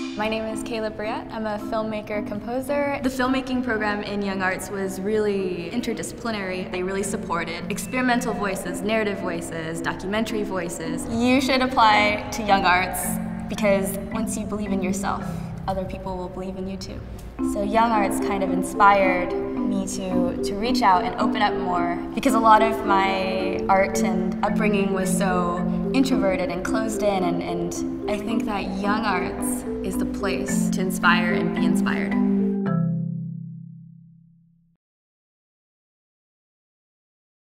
My name is Kayla Briët. I'm a filmmaker composer. The filmmaking program in Young Arts was really interdisciplinary. They really supported experimental voices, narrative voices, documentary voices. You should apply to Young Arts because once you believe in yourself, other people will believe in you too. So Young Arts kind of inspired me to, to reach out and open up more because a lot of my art and upbringing was so introverted and closed in and, and I think that Young Arts is the place to inspire and be inspired.